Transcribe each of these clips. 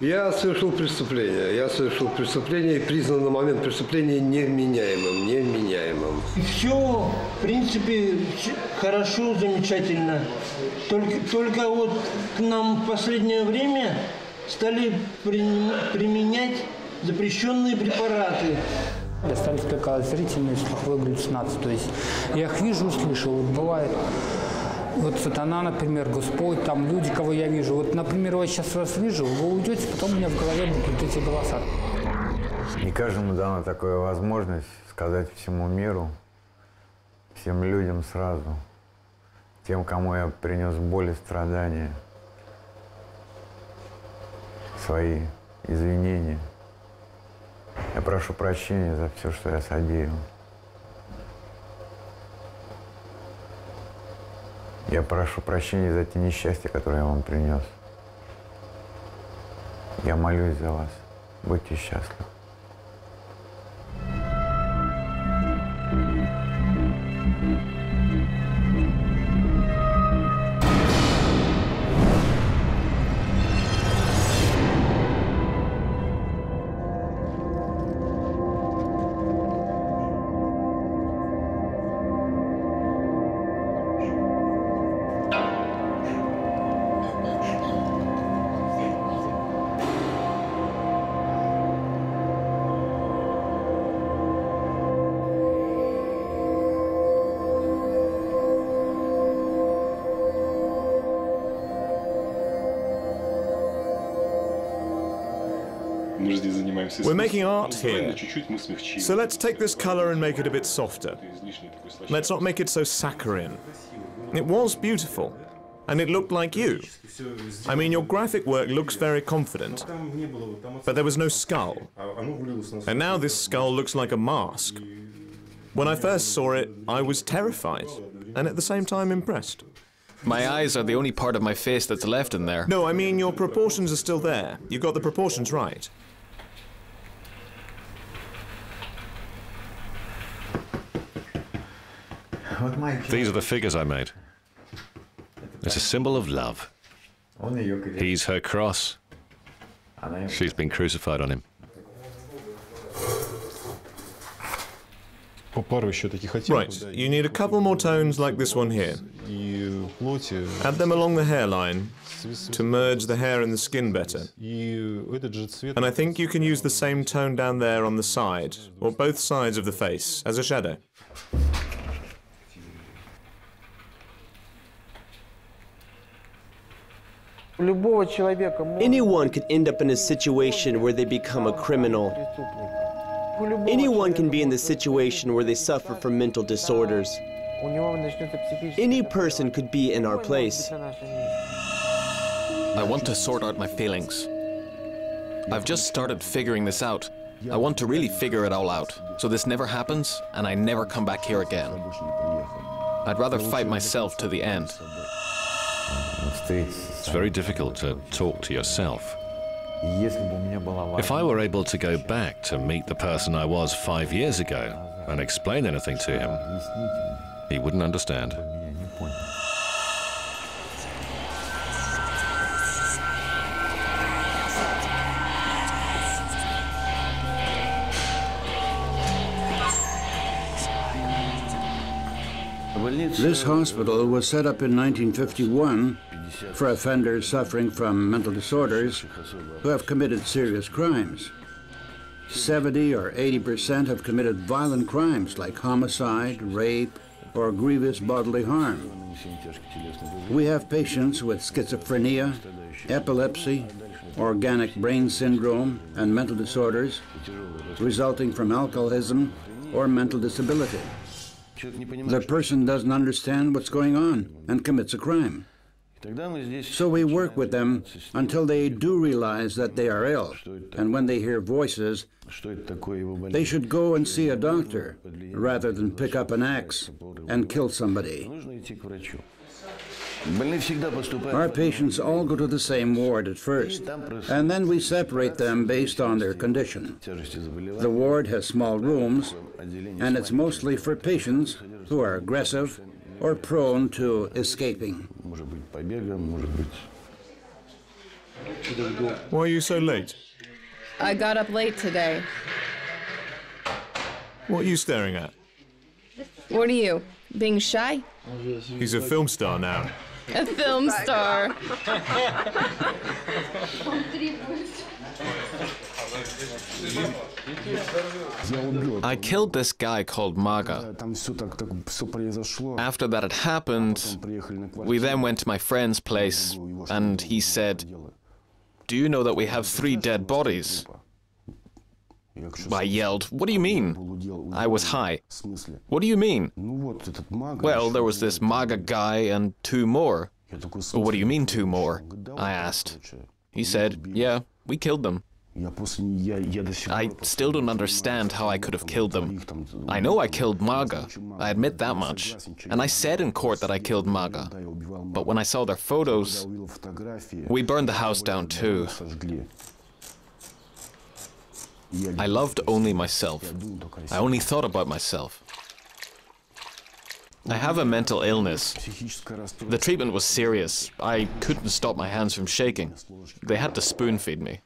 Я совершил преступление. Я совершил преступление и признан на момент преступления невменяемым. Невменяемым. Все, в принципе, хорошо, замечательно. Только, только вот к нам в последнее время стали применять запрещенные препараты. Остались только зрительные слуховые галлюцинации. То есть я их вижу, слышу. Вот бывает, вот сатана, например, Господь, там люди, кого я вижу. Вот, например, я сейчас вас вижу, вы уйдете, потом у меня в голове будут эти голоса. Не каждому дана такая возможность сказать всему миру, всем людям сразу, тем, кому я принес боль и страдания, свои извинения. Я прошу прощения за все, что я содеял. Я прошу прощения за те несчастья, которые я вам принес. Я молюсь за вас. Будьте счастливы. We're making art here, so let's take this color and make it a bit softer. Let's not make it so saccharine. It was beautiful, and it looked like you. I mean, your graphic work looks very confident, but there was no skull. And now this skull looks like a mask. When I first saw it, I was terrified, and at the same time impressed. My eyes are the only part of my face that's left in there. No, I mean, your proportions are still there. You got the proportions right. These are the figures I made. It's a symbol of love. He's her cross. She's been crucified on him. Right, you need a couple more tones like this one here. Add them along the hairline to merge the hair and the skin better. And I think you can use the same tone down there on the side, or both sides of the face, as a shadow. Anyone could end up in a situation where they become a criminal. Anyone can be in the situation where they suffer from mental disorders. Any person could be in our place. I want to sort out my feelings. I've just started figuring this out. I want to really figure it all out, so this never happens and I never come back here again. I'd rather fight myself to the end. It's very difficult to talk to yourself. If I were able to go back to meet the person I was five years ago and explain anything to him, he wouldn't understand. This hospital was set up in 1951 for offenders suffering from mental disorders who have committed serious crimes. 70 or 80 percent have committed violent crimes like homicide, rape, or grievous bodily harm. We have patients with schizophrenia, epilepsy, organic brain syndrome, and mental disorders resulting from alcoholism or mental disability. The person doesn't understand what's going on and commits a crime. So we work with them until they do realize that they are ill. And when they hear voices, they should go and see a doctor rather than pick up an axe and kill somebody. Our patients all go to the same ward at first, and then we separate them based on their condition. The ward has small rooms, and it's mostly for patients who are aggressive or prone to escaping. Why are you so late? I got up late today. What are you staring at? What are you? Being shy? He's a film star now. A film star. I killed this guy called Maga. After that had happened, we then went to my friend's place and he said, Do you know that we have three dead bodies? I yelled, What do you mean? I was high. What do you mean? Well, there was this Maga guy and two more. What do you mean, two more? I asked. He said, Yeah, we killed them. I still don't understand how I could have killed them. I know I killed Maga. I admit that much. And I said in court that I killed Maga. But when I saw their photos, we burned the house down too. I loved only myself. I only thought about myself. I have a mental illness. The treatment was serious. I couldn't stop my hands from shaking. They had to spoon feed me.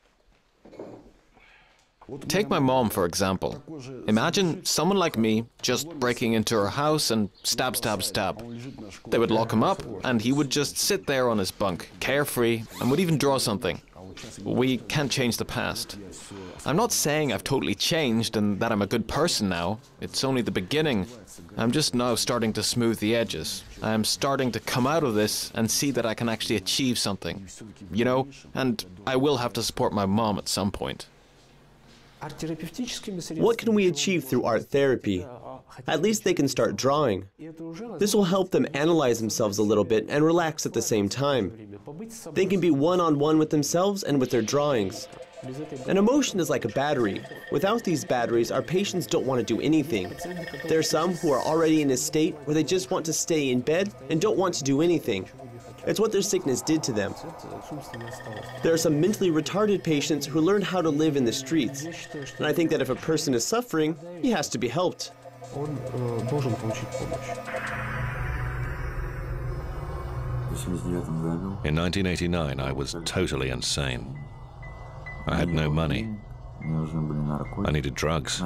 Take my mom, for example. Imagine someone like me just breaking into her house and stab, stab, stab. They would lock him up, and he would just sit there on his bunk, carefree, and would even draw something. We can't change the past. I'm not saying I've totally changed and that I'm a good person now. It's only the beginning. I'm just now starting to smooth the edges. I'm starting to come out of this and see that I can actually achieve something. You know? And I will have to support my mom at some point. What can we achieve through art therapy? At least they can start drawing. This will help them analyze themselves a little bit and relax at the same time. They can be one on one with themselves and with their drawings. An emotion is like a battery. Without these batteries, our patients don't want to do anything. There are some who are already in a state where they just want to stay in bed and don't want to do anything. It's what their sickness did to them. There are some mentally retarded patients who learn how to live in the streets. And I think that if a person is suffering, he has to be helped. In 1989, I was totally insane. I had no money. I needed drugs.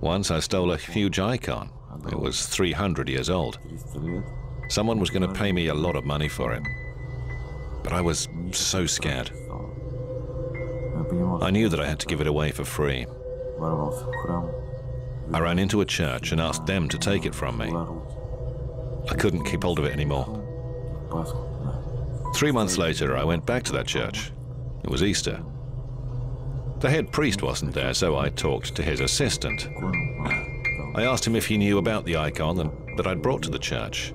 Once I stole a huge icon. It was 300 years old. Someone was going to pay me a lot of money for it. But I was so scared. I knew that I had to give it away for free. I ran into a church and asked them to take it from me. I couldn't keep hold of it anymore. Three months later, I went back to that church. It was Easter. The head priest wasn't there, so I talked to his assistant. I asked him if he knew about the icon and that I'd brought to the church.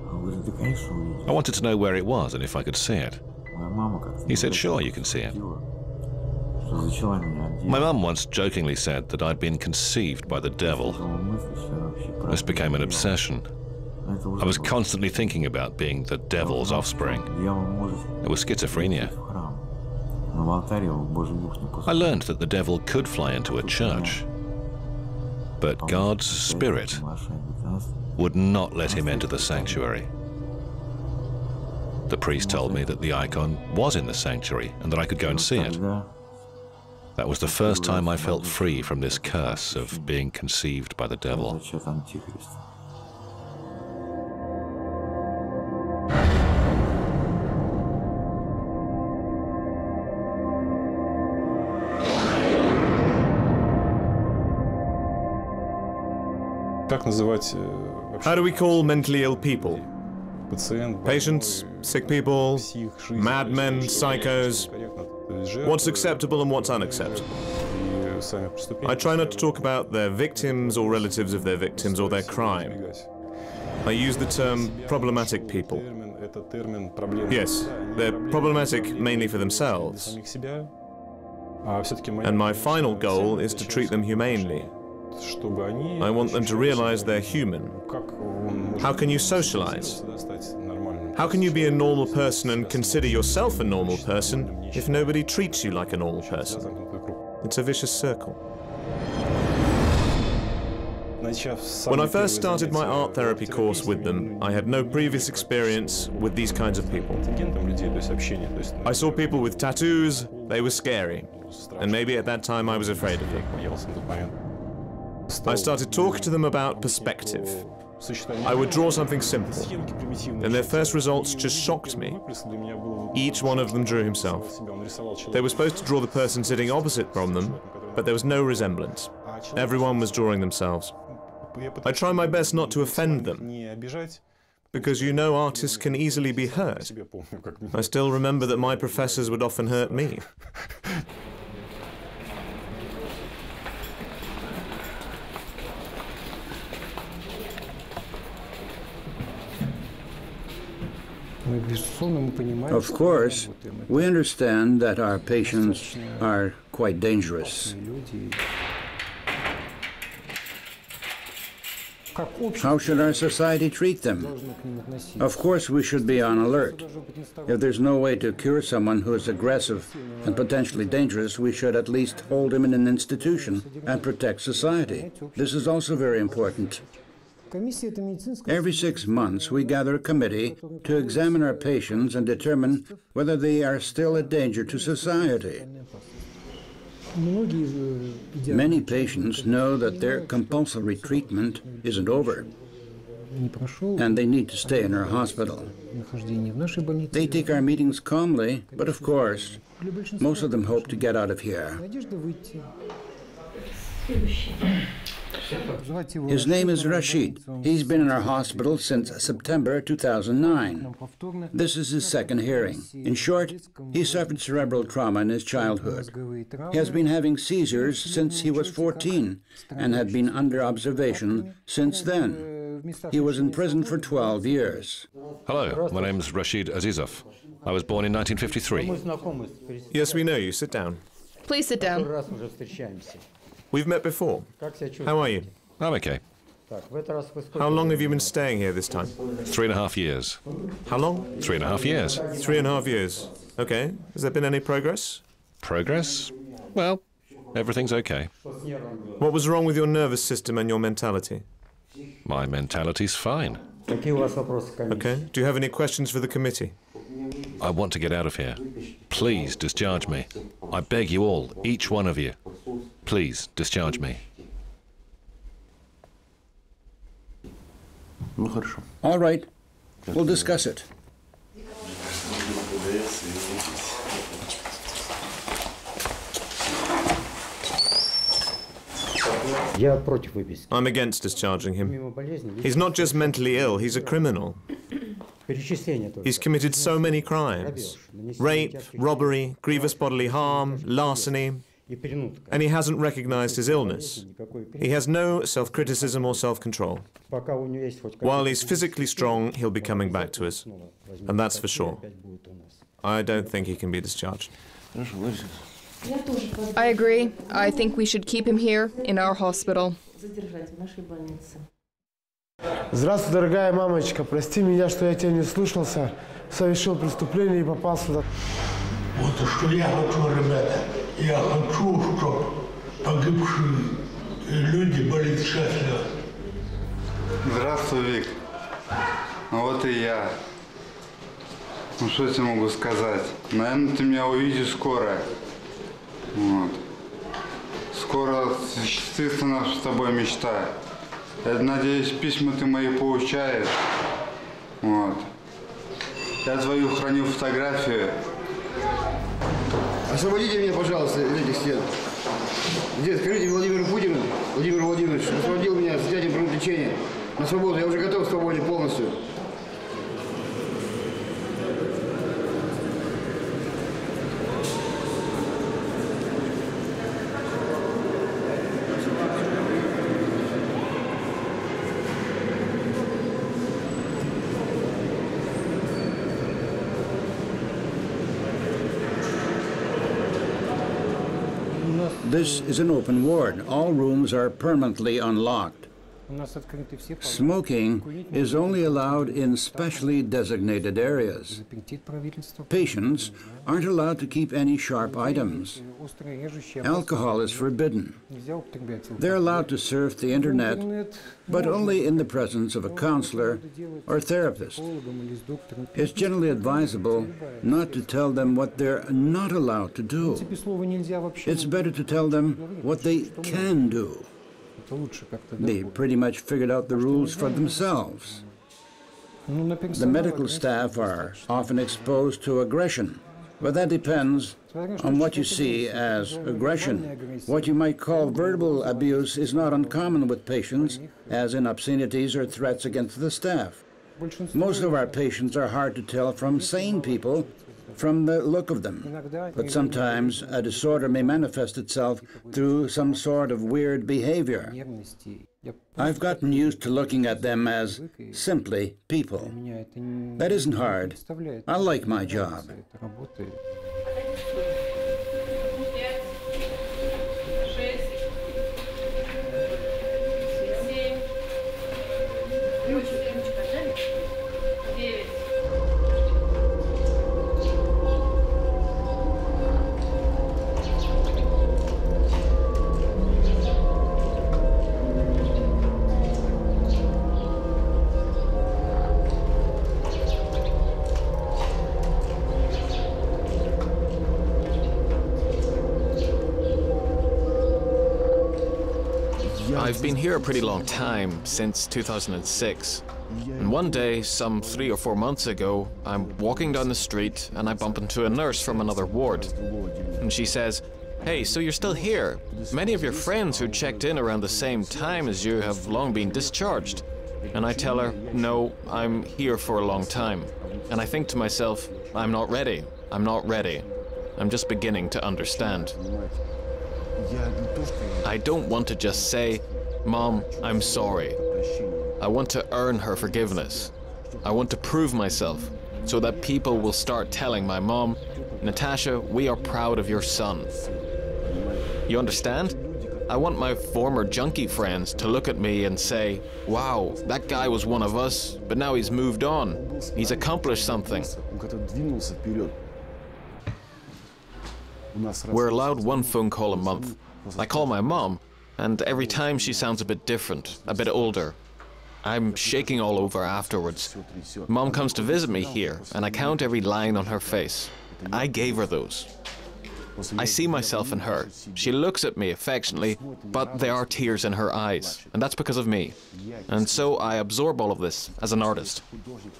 I wanted to know where it was and if I could see it. He said, sure, you can see it. My mum once jokingly said that I'd been conceived by the devil. This became an obsession. I was constantly thinking about being the devil's offspring. It was schizophrenia. I learned that the devil could fly into a church, but God's Spirit would not let him enter the sanctuary. The priest told me that the icon was in the sanctuary and that I could go and see it. That was the first time I felt free from this curse of being conceived by the devil. Как называть э, вообще how do we call mentally ill people? Patients, sick people, madmen, psychos. What's acceptable and what's unacceptable? I try not to talk about their victims or relatives of their victims or their crime. I use the term problematic people. Yes, they're problematic mainly for themselves. And my final goal is to treat them humanely. I want them to realize they're human. How can you socialize? How can you be a normal person and consider yourself a normal person if nobody treats you like a normal person? It's a vicious circle. When I first started my art therapy course with them, I had no previous experience with these kinds of people. I saw people with tattoos, they were scary, and maybe at that time I was afraid of them. I started talking to them about perspective. I would draw something simple, and their first results just shocked me. Each one of them drew himself. They were supposed to draw the person sitting opposite from them, but there was no resemblance. Everyone was drawing themselves. I try my best not to offend them, because you know artists can easily be hurt. I still remember that my professors would often hurt me. Of course, we understand that our patients are quite dangerous. How should our society treat them? Of course, we should be on alert. If there's no way to cure someone who is aggressive and potentially dangerous, we should at least hold him in an institution and protect society. This is also very important. Every six months, we gather a committee to examine our patients and determine whether they are still a danger to society. Many patients know that their compulsory treatment isn't over, and they need to stay in our hospital. They take our meetings calmly, but of course, most of them hope to get out of here. His name is Rashid. He's been in our hospital since September 2009. This is his second hearing. In short, he suffered cerebral trauma in his childhood. He has been having seizures since he was 14 and had been under observation since then. He was in prison for 12 years. Hello, my name is Rashid Azizov. I was born in 1953. Yes, we know you. Sit down. Please sit down. We've met before. How are you? I'm okay. How long have you been staying here this time? Three and a half years. How long? Three and a half years. Three and a half years. Okay. Has there been any progress? Progress? Well, everything's okay. What was wrong with your nervous system and your mentality? My mentality's fine. Okay. Do you have any questions for the committee? I want to get out of here. Please discharge me. I beg you all, each one of you. Please discharge me. All right, we'll discuss it. I'm against discharging him. He's not just mentally ill, he's a criminal. He's committed so many crimes rape, robbery, grievous bodily harm, larceny And he hasn't recognized his illness. He has no self criticism or self control. While he's physically strong, he'll be coming back to us. And that's for sure. I don't think he can be discharged. I agree. I think we should keep him here in our hospital. Здравствуй, дорогая мамочка. Прости меня, что я тебя не слушался. Совершил преступление и попал сюда. Вот что я хочу, ребята. Я хочу, чтобы погибшие люди были счастливы. Здравствуй, Вик. Ну вот и я. Ну что я тебе могу сказать? Наверное, ты меня увидишь скоро. Вот. Скоро осуществится наша с тобой мечта. Я надеюсь, письма ты мои получаешь. Вот. Я твою храню фотографию. Освободите меня, пожалуйста, из этих стен. Где, скажите Владимиру Путину, Владимир Владимирович, освободил меня с снятием привлечения на свободу. Я уже готов к свободе полностью. This is an open ward. All rooms are permanently unlocked. Smoking is only allowed in specially designated areas. Patients aren't allowed to keep any sharp items. Alcohol is forbidden. They're allowed to surf the internet, but only in the presence of a counselor or therapist. It's generally advisable not to tell them what they're not allowed to do. It's better to tell them what they can do. They pretty much figured out the rules for themselves. The medical staff are often exposed to aggression, but that depends on what you see as aggression. What you might call verbal abuse is not uncommon with patients, as in obscenities or threats against the staff. Most of our patients are hard to tell from sane people from the look of them. But sometimes a disorder may manifest itself through some sort of weird behavior. I've gotten used to looking at them as simply people. That isn't hard. I like my job. I've been here a pretty long time, since 2006. And one day, some three or four months ago, I'm walking down the street and I bump into a nurse from another ward. And she says, Hey, so you're still here? Many of your friends who checked in around the same time as you have long been discharged. And I tell her, No, I'm here for a long time. And I think to myself, I'm not ready. I'm not ready. I'm just beginning to understand. I don't want to just say, Mom, I'm sorry. I want to earn her forgiveness. I want to prove myself so that people will start telling my mom, Natasha, we are proud of your son. You understand? I want my former junkie friends to look at me and say, wow, that guy was one of us, but now he's moved on. He's accomplished something. We're allowed one phone call a month. I call my mom, and every time she sounds a bit different, a bit older. I'm shaking all over afterwards. Mom comes to visit me here, and I count every line on her face. I gave her those. I see myself in her. She looks at me affectionately, but there are tears in her eyes, and that's because of me. And so I absorb all of this as an artist.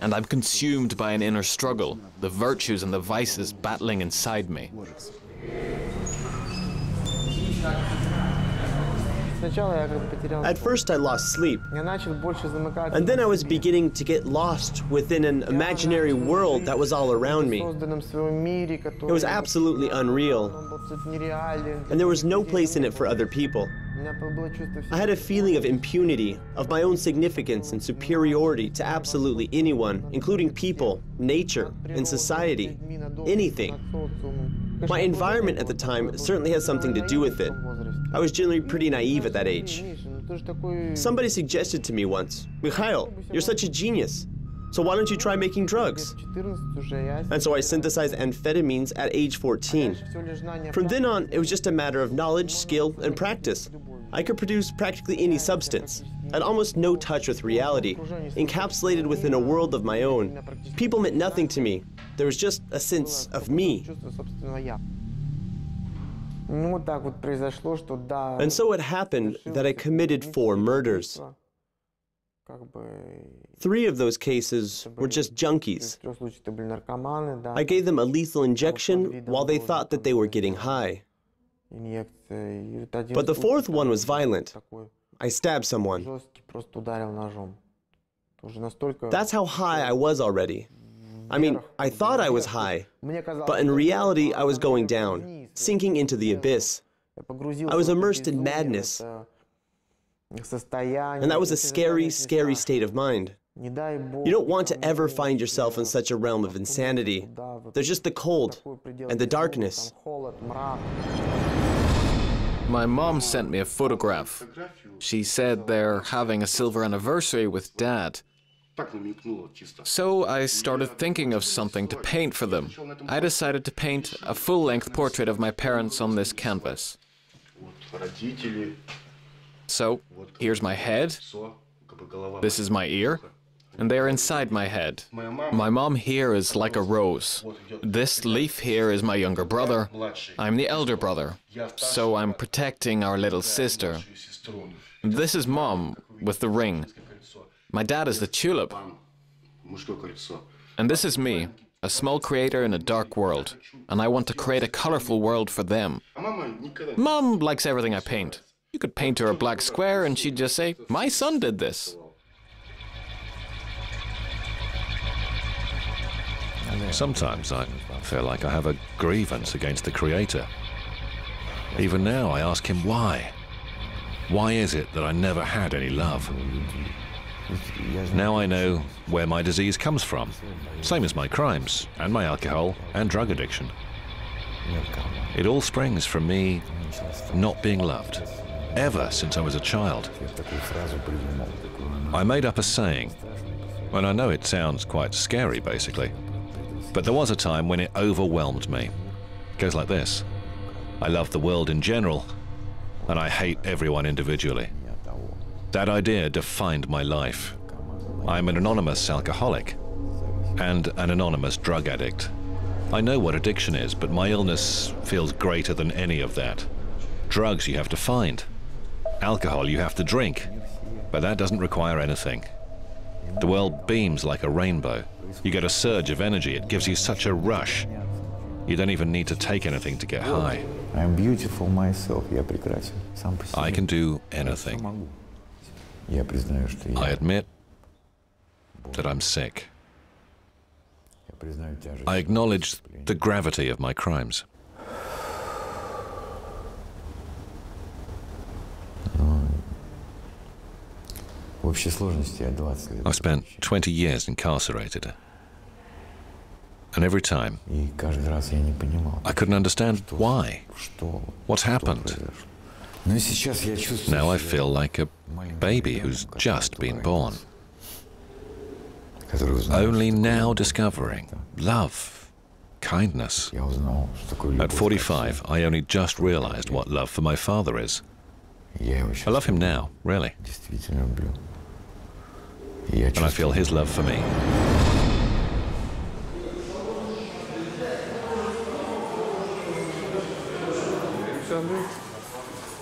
And I'm consumed by an inner struggle, the virtues and the vices battling inside me. At first, I lost sleep. And then I was beginning to get lost within an imaginary world that was all around me. It was absolutely unreal. And there was no place in it for other people. I had a feeling of impunity, of my own significance and superiority to absolutely anyone, including people, nature, and society. Anything. My environment at the time certainly has something to do with it. I was generally pretty naive at that age. Somebody suggested to me once, Mikhail, you're such a genius. So why don't you try making drugs? And so I synthesized amphetamines at age 14. From then on, it was just a matter of knowledge, skill, and practice. I could produce practically any substance. Had almost no touch with reality, encapsulated within a world of my own. People meant nothing to me. There was just a sense of me. And so it happened that I committed four murders. Three of those cases were just junkies. I gave them a lethal injection while they thought that they were getting high. But the fourth one was violent. I stabbed someone. That's how high I was already. I mean, I thought I was high, but in reality, I was going down, sinking into the abyss. I was immersed in madness. And that was a scary, scary state of mind. You don't want to ever find yourself in such a realm of insanity. There's just the cold and the darkness. My mom sent me a photograph. She said they're having a silver anniversary with dad. So I started thinking of something to paint for them. I decided to paint a full length portrait of my parents on this canvas. So here's my head, this is my ear, and they're inside my head. My mom here is like a rose. This leaf here is my younger brother. I'm the elder brother, so I'm protecting our little sister. This is mom with the ring. My dad is the tulip. And this is me, a small creator in a dark world. And I want to create a colorful world for them. Mom likes everything I paint. You could paint her a black square and she'd just say, My son did this. Sometimes I feel like I have a grievance against the Creator. Even now, I ask him why. Why is it that I never had any love? Now I know where my disease comes from, same as my crimes, and my alcohol and drug addiction. It all springs from me not being loved, ever since I was a child. I made up a saying, and I know it sounds quite scary, basically, but there was a time when it overwhelmed me. It goes like this I love the world in general, and I hate everyone individually. That idea defined my life. I'm an anonymous alcoholic and an anonymous drug addict. I know what addiction is, but my illness feels greater than any of that. Drugs you have to find. Alcohol you have to drink. But that doesn't require anything. The world beams like a rainbow. You get a surge of energy. It gives you such a rush. You don't even need to take anything to get high. I'm beautiful myself. I can do anything. I admit that I'm sick. I acknowledge the gravity of my crimes. I've spent 20 years incarcerated. And every time, I couldn't understand why, what happened. Now I feel like a baby who's just been born, only now discovering love, kindness. At 45, I only just realized what love for my father is. I love him now, really. And I feel his love for me.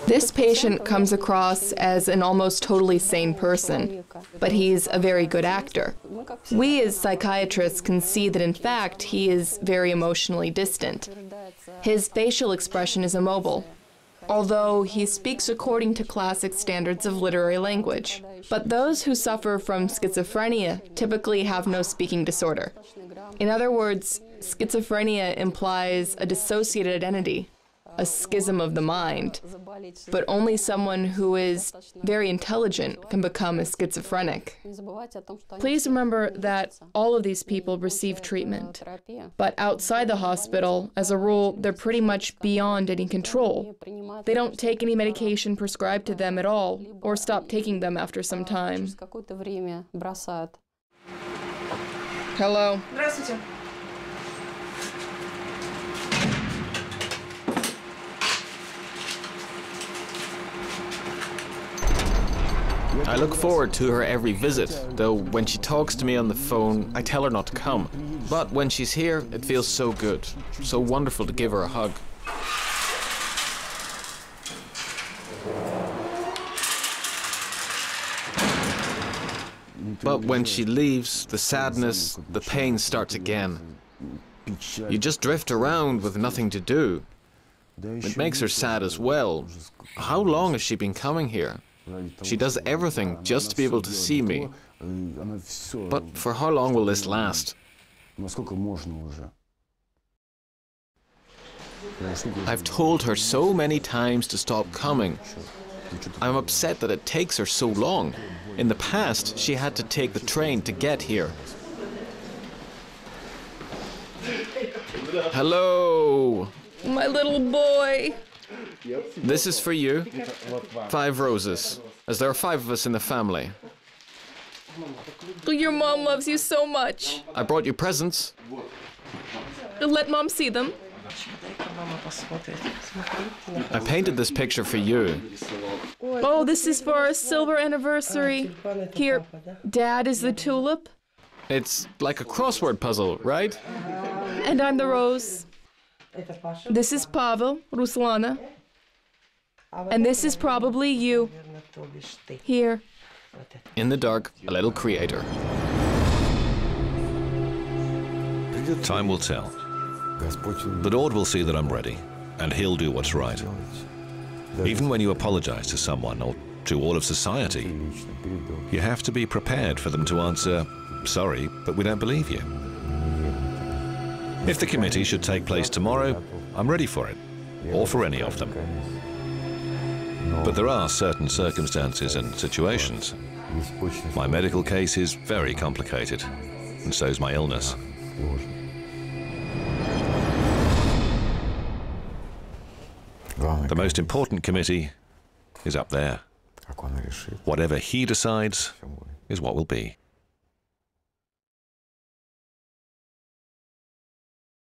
This patient comes across as an almost totally sane person, but he's a very good actor. We as psychiatrists can see that in fact he is very emotionally distant. His facial expression is immobile, although he speaks according to classic standards of literary language. But those who suffer from schizophrenia typically have no speaking disorder. In other words, schizophrenia implies a dissociated identity, a schism of the mind. But only someone who is very intelligent can become a schizophrenic. Please remember that all of these people receive treatment. But outside the hospital, as a rule, they're pretty much beyond any control. They don't take any medication prescribed to them at all, or stop taking them after some time. Hello. I look forward to her every visit, though when she talks to me on the phone, I tell her not to come. But when she's here, it feels so good, so wonderful to give her a hug. But when she leaves, the sadness, the pain starts again. You just drift around with nothing to do. It makes her sad as well. How long has she been coming here? She does everything just to be able to see me. But for how long will this last? I've told her so many times to stop coming. I'm upset that it takes her so long. In the past, she had to take the train to get here. Hello! My little boy. This is for you. Five roses, as there are five of us in the family. Your mom loves you so much. I brought you presents. Let mom see them. I painted this picture for you. Oh, this is for our silver anniversary. Here, Dad is the tulip, It's like a crossword puzzle, right? and I'm the rose. This is Pavel, Ruslana. And this is probably you. Here. In the dark, a little creator. Time will tell. The Lord will see that I'm ready, and He'll do what's right. Even when you apologize to someone or to all of society, you have to be prepared for them to answer, sorry, but we don't believe you. If the committee should take place tomorrow, I'm ready for it, or for any of them. But there are certain circumstances and situations. My medical case is very complicated, and so is my illness. The most important committee is up there. Whatever he decides is what will be.